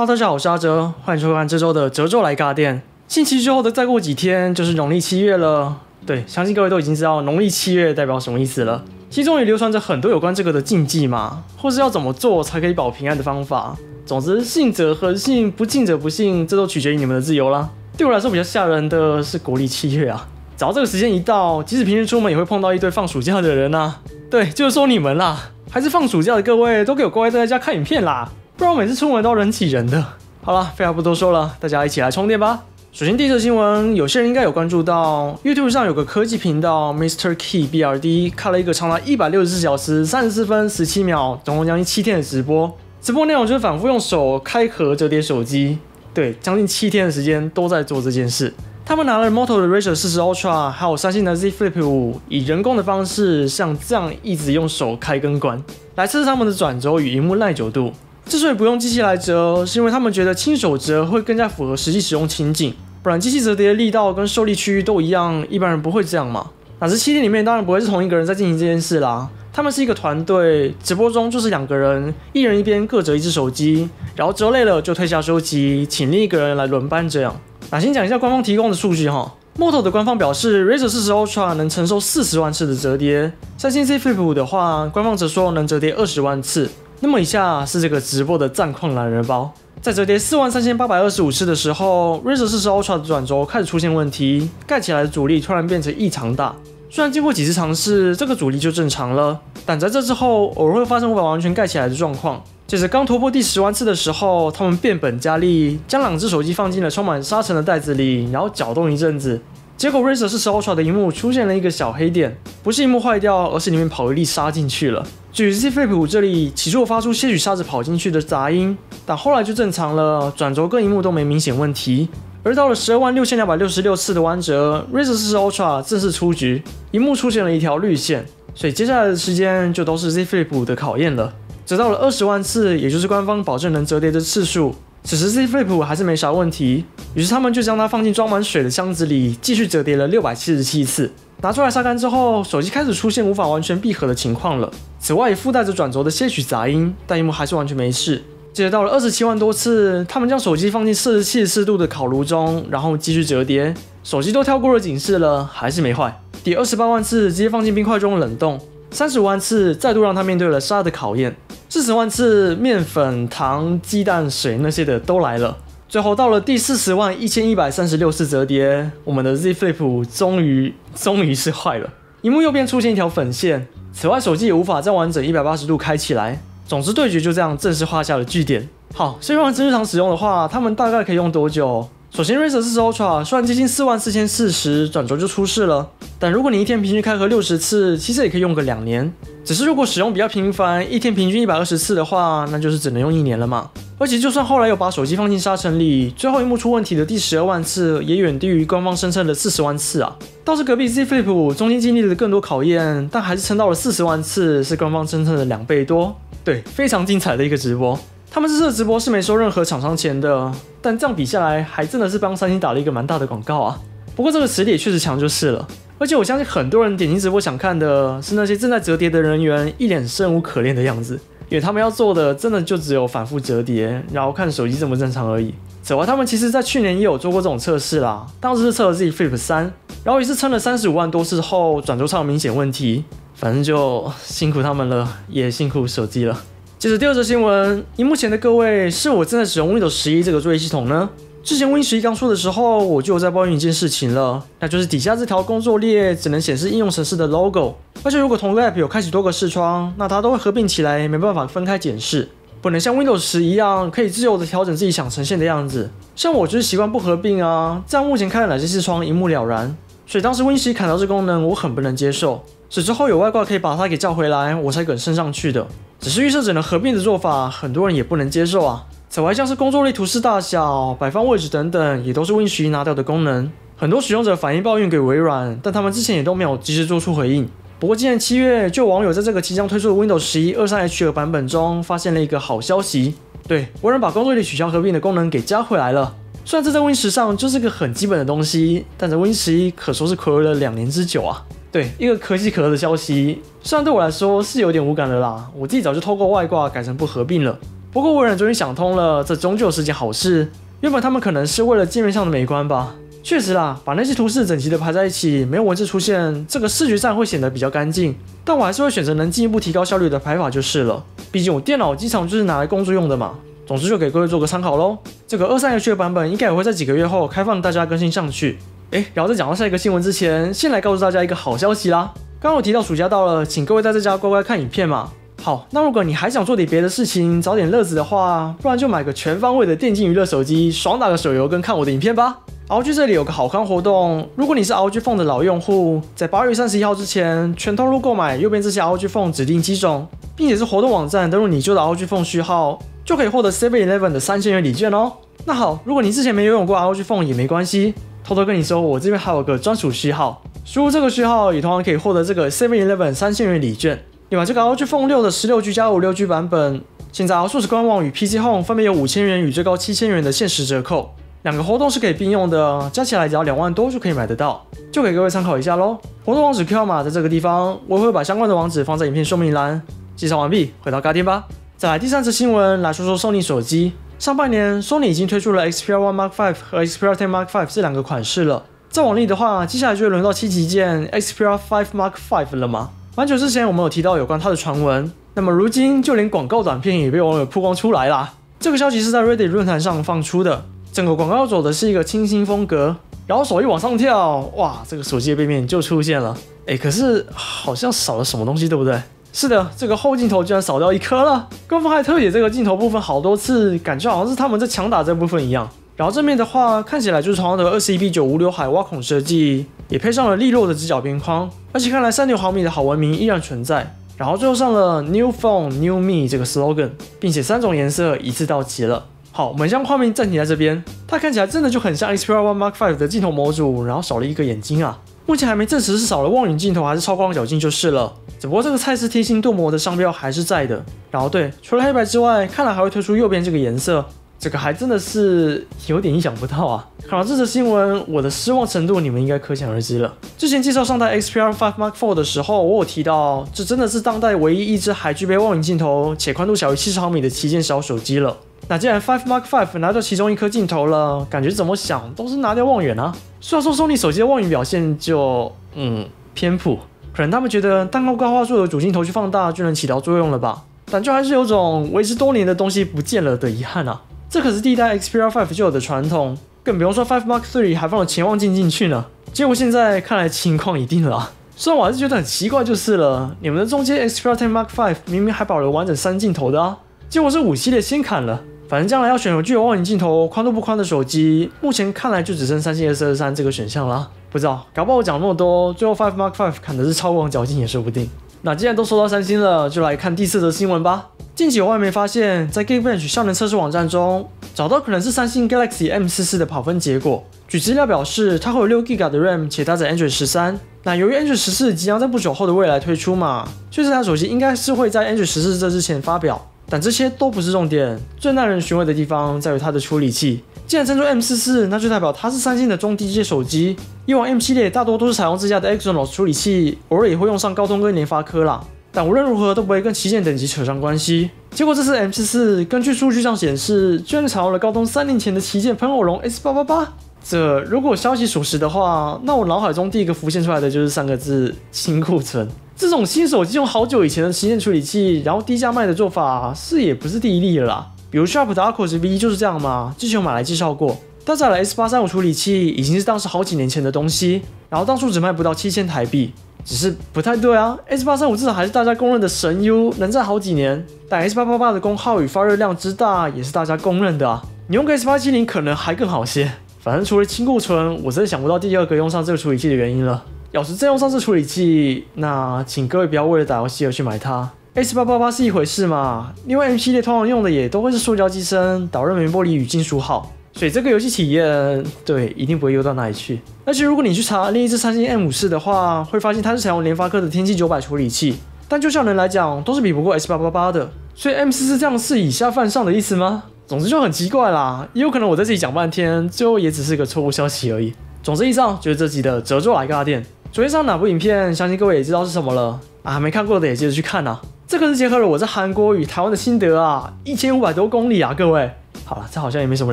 哈，大家好，我是阿哲，欢迎收看这周的哲州来尬店。星期之后的再过几天就是农历七月了，对，相信各位都已经知道农历七月代表什么意思了。其中也流传着很多有关这个的禁忌嘛，或是要怎么做才可以保平安的方法。总之，信者恒信，不信者不信，这都取决于你们的自由啦。对我来说比较吓人的是国历七月啊，只要这个时间一到，即使平时出门也会碰到一堆放暑假的人呐。对，就是说你们啦，还是放暑假的各位都给我乖乖待在家看影片啦，不然每次出门都人挤人的。好了，废话不多说了，大家一起来充电吧。首先，第一则新闻，有些人应该有关注到，YouTube 上有个科技频道 Mr. Key BRD 开了一个长达一百六十四小时三十四分十七秒，总共将近七天的直播。直播内容就是反复用手开盒折叠手机，对，将近七天的时间都在做这件事。他们拿了 Moto 的 Razr 四十 Ultra，还有三星的 Z Flip 五，以人工的方式像这样一直用手开跟关，来测试他们的转轴与荧幕耐久度。之所以不用机器来折，是因为他们觉得亲手折会更加符合实际使用情景。不然机器折叠的力道跟受力区域都一样，一般人不会这样嘛。哪知七天里面当然不会是同一个人在进行这件事啦，他们是一个团队，直播中就是两个人，一人一边各折一只手机，然后折累了就退下收集，请另一个人来轮班这样。那先讲一下官方提供的数据哈，Moto 的官方表示，Razr 四十 Ultra 能承受四十万次的折叠，三星 Z Flip 五的话，官方则说能折叠二十万次。那么以下是这个直播的战况懒人包。在折叠四万三千八百二十五次的时候，Razer 四十 Ultra 的转轴开始出现问题，盖起来的阻力突然变成异常大。虽然经过几次尝试，这个阻力就正常了，但在这之后，偶尔会发生无法完全盖起来的状况。接着刚突破第十万次的时候，他们变本加厉，将两只手机放进了充满沙尘的袋子里，然后搅动一阵子。结果 Razer 四十 Ultra 的荧幕出现了一个小黑点，不是荧幕坏掉，而是里面跑一粒沙进去了。至 Z Flip 五这里，起初发出些许沙子跑进去的杂音，但后来就正常了，转轴跟荧幕都没明显问题。而到了十二万六千两百六十六次的弯折，Razr 四十 Ultra 正式出局，荧幕出现了一条绿线，所以接下来的时间就都是 Z Flip 五的考验了。折到了二十万次，也就是官方保证能折叠的次数，此时 Z Flip 五还是没啥问题，于是他们就将它放进装满水的箱子里，继续折叠了六百七十七次。拿出来晒干之后，手机开始出现无法完全闭合的情况了。此外，也附带着转轴的些许杂音，但荧幕还是完全没事。接着到了二十七万多次，他们将手机放进摄氏七十四度的烤炉中，然后继续折叠，手机都跳过了警示了，还是没坏。第二十八万次直接放进冰块中冷冻，三十五万次再度让它面对了沙的考验，四十万次面粉、糖、鸡蛋、水那些的都来了。最后到了第四十万一千一百三十六次折叠，我们的 Z Flip 终于终于是坏了，荧幕右边出现一条粉线。此外，手机也无法再完整一百八十度开起来。总之，对决就这样正式画下了句点。好，所以用日常使用的话，它们大概可以用多久？首先，Razer 四十 Ultra 虽然接近四万四千四十转轴就出事了，但如果你一天平均开合六十次，其实也可以用个两年。只是如果使用比较频繁，一天平均一百二十次的话，那就是只能用一年了嘛。而且，就算后来又把手机放进沙尘里，最后一幕出问题的第十二万次，也远低于官方声称的四十万次啊。倒是隔壁 Z Flip 中间经历了更多考验，但还是撑到了四十万次，是官方声称的两倍多。对，非常精彩的一个直播。他们这次的直播是没收任何厂商钱的，但这样比下来，还真的是帮三星打了一个蛮大的广告啊。不过这个实力也确实强就是了。而且我相信很多人点进直播想看的是那些正在折叠的人员一脸生无可恋的样子。因为他们要做的真的就只有反复折叠，然后看手机正不正常而已。此外，他们其实在去年也有做过这种测试啦，当时是测了自己 Flip 三，然后也是撑了三十五万多次后，转轴上有明显问题。反正就辛苦他们了，也辛苦手机了。接着第二则新闻，荧幕前的各位，是我正在使用 Windows 十一这个作业系统呢？之前 Win 十一刚出的时候，我就有在抱怨一件事情了，那就是底下这条工作列只能显示应用程式的 logo，而且如果同个 app 有开启多个视窗，那它都会合并起来，没办法分开检视，不能像 Windows 十一样可以自由的调整自己想呈现的样子。像我就是习惯不合并啊，这样目前开了哪些视窗一目了然。所以当时 Win 十一砍到这功能，我很不能接受。是之后有外挂可以把它给叫回来，我才肯升上去的。只是预设只能合并的做法，很多人也不能接受啊。此外，像是工作列图示大小、摆放位置等等，也都是 Win 十一拿掉的功能。很多使用者反映抱怨给微软，但他们之前也都没有及时做出回应。不过今年七月，就网友在这个即将推出的 Windows 十一二三 H 的版本中，发现了一个好消息。对，微软把工作列取消合并的功能给加回来了。虽然这在 Win 十上就是个很基本的东西，但在 Win 十一可说是亏了两年之久啊。对，一个可喜可贺的消息，虽然对我来说是有点无感的啦，我自己早就透过外挂改成不合并了。不过微软终于想通了，这终究是件好事。原本他们可能是为了界面上的美观吧。确实啦，把那些图示整齐的排在一起，没有文字出现，这个视觉上会显得比较干净。但我还是会选择能进一步提高效率的排法就是了。毕竟我电脑机场就是拿来工作用的嘛。总之就给各位做个参考喽。这个二三 H 的版本应该也会在几个月后开放大家更新上去。哎，然后在讲到下一个新闻之前，先来告诉大家一个好消息啦。刚刚我提到暑假到了，请各位待在家乖乖看影片嘛。好，那如果你还想做点别的事情，找点乐子的话，不然就买个全方位的电竞娱乐手机，爽打个手游跟看我的影片吧。ROG 这里有个好康活动，如果你是 ROG Phone 的老用户，在八月三十一号之前全通路购买右边这些 ROG Phone 指定机种，并且是活动网站登录你旧的 ROG Phone 序号，就可以获得 Seven Eleven 的三千元礼券哦。那好，如果你之前没拥有过 ROG Phone 也没关系，偷偷跟你说，我这边还有个专属序号，输入这个序号也同样可以获得这个 Seven Eleven 三千元礼券。另外，这个 ROG Phone 六的十六 G 加五六 G 版本，现在 ROG 官网与 PC Home 分别有五千元与最高七千元的限时折扣，两个活动是可以并用的，加起来只要两万多就可以买得到，就给各位参考一下喽。活动网址 Q 码在这个地方，我会把相关的网址放在影片说明栏。介绍完毕，回到咖店吧。再来第三则新闻，来说说 Sony 手机。上半年，Sony 已经推出了 Xperia One Mark V 和 Xperia 10 Mark V 这两个款式了。再往例的话，接下来就会轮到七旗舰 Xperia 5 Mark V 了吗？蛮久之前我们有提到有关它的传闻，那么如今就连广告短片也被网友曝光出来啦。这个消息是在 Reddit 论坛上放出的，整个广告走的是一个清新风格，然后手一往上跳，哇，这个手机的背面就出现了。哎，可是好像少了什么东西，对不对？是的，这个后镜头居然少掉一颗了。官方还特写这个镜头部分好多次，感觉好像是他们在强打这部分一样。然后正面的话，看起来就是同样的二十一比九无刘海挖孔设计，也配上了利落的直角边框，而且看来三六毫米的好文明依然存在。然后最后上了 New Phone New Me 这个 slogan，并且三种颜色一次到齐了。好，我们将画面暂停在这边，它看起来真的就很像 Xperia One Mark Five 的镜头模组，然后少了一个眼睛啊。目前还没证实是少了望远镜头还是超广角镜就是了。只不过这个蔡司贴心镀膜的商标还是在的。然后对，除了黑白之外，看来还会推出右边这个颜色。这个还真的是有点意想不到啊！看到这则新闻，我的失望程度你们应该可想而知了。之前介绍上代 XPR5 Mark IV 的时候，我有提到，这真的是当代唯一一只还具备望远镜头且宽度小于七十毫米的旗舰小手机了。那既然5 Mark V 拿掉其中一颗镜头了，感觉怎么想都是拿掉望远啊。虽然说 Sony 手机的望远表现就嗯偏普，可能他们觉得蛋糕高画素的主镜头去放大就能起到作用了吧，但就还是有种维持多年的东西不见了的遗憾啊。这可是第一代 Xperia 5就有的传统，更不用说 Five Mark Three 还放了潜望镜进去呢。结果现在看来情况一定了，虽然我还是觉得很奇怪就是了。你们的中间 Xperia 10 Mark V 明明还保留完整三镜头的啊，结果是五系列先砍了。反正将来要选有具有望远镜头、宽度不宽的手机，目前看来就只剩三星 S23 这个选项了。不知道，搞不好我讲那么多，最后 Five Mark Five 砍的是超广角镜也说不定。那既然都说到三星了，就来看第四则新闻吧。近期有外媒发现，在 Geekbench 效能测试网站中，找到可能是三星 Galaxy M44 的跑分结果。据资料表示，它会有六 G 的 RAM，且搭载 Android 十三。那由于 Android 十四即将在不久后的未来推出嘛，所以这台手机应该是会在 Android 十四这之前发表。但这些都不是重点，最耐人寻味的地方在于它的处理器。既然称作 M44，那就代表它是三星的中低阶手机。以往 M 系列大多都是采用自家的 Exynos 处理器，偶尔也会用上高通跟联发科啦。但无论如何都不会跟旗舰等级扯上关系。结果这次 M 四四根据数据上显示，居然采用了高通三年前的旗舰喷火龙 S 八八八。这如果消息属实的话，那我脑海中第一个浮现出来的就是三个字：清库存。这种新手机用好久以前的旗舰处理器，然后低价卖的做法，是也不是第一例了啦。比如 Sharp 的 Aquos V 就是这样嘛，之前有买来介绍过。搭载了 S 八三五处理器，已经是当时好几年前的东西，然后当初只卖不到七千台币。只是不太对啊，S 八三五至少还是大家公认的神 U，能战好几年。但 S 八八八的功耗与发热量之大，也是大家公认的啊。你用个 S 八七零可能还更好些。反正除了清库存，我真的想不到第二个用上这个处理器的原因了。要是真用上这处理器，那请各位不要为了打游戏而去买它。S 八八八是一回事嘛，另外 M 系列通常用的也都会是塑胶机身、导热棉玻璃与金属好。所以这个游戏体验，对，一定不会优到哪里去。而且如果你去查另一只三星 M 五四的话，会发现它是采用联发科的天玑九百处理器，但就效能来讲，都是比不过 S 八八八的。所以 M 四是这样是以下犯上的意思吗？总之就很奇怪啦，也有可能我在这里讲半天，最后也只是个错误消息而已。总之以上就是这集的褶皱来尬店。昨天上哪部影片，相信各位也知道是什么了啊，没看过的也接着去看啊。这可是结合了我在韩国与台湾的心得啊，一千五百多公里啊，各位。好了，这好像也没什么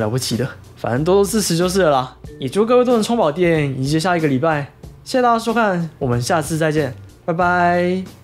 了不起的，反正多多支持就是了啦。也祝各位都能充饱电，迎接下一个礼拜。谢谢大家收看，我们下次再见，拜拜。